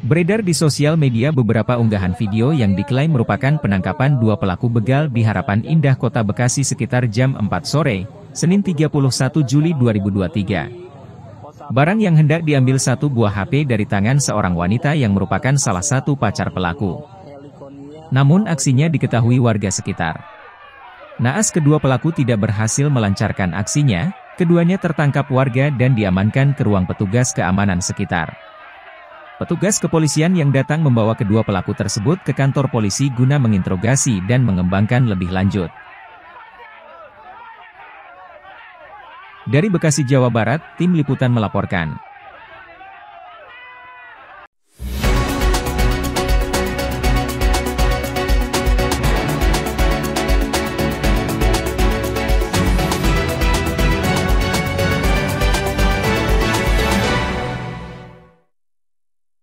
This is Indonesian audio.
Beredar di sosial media beberapa unggahan video yang diklaim merupakan penangkapan dua pelaku begal di Harapan Indah Kota Bekasi sekitar jam 4 sore, Senin 31 Juli 2023. Barang yang hendak diambil satu buah HP dari tangan seorang wanita yang merupakan salah satu pacar pelaku. Namun aksinya diketahui warga sekitar. Naas kedua pelaku tidak berhasil melancarkan aksinya, keduanya tertangkap warga dan diamankan ke ruang petugas keamanan sekitar. Petugas kepolisian yang datang membawa kedua pelaku tersebut ke kantor polisi guna menginterogasi dan mengembangkan lebih lanjut. Dari Bekasi, Jawa Barat, tim liputan melaporkan.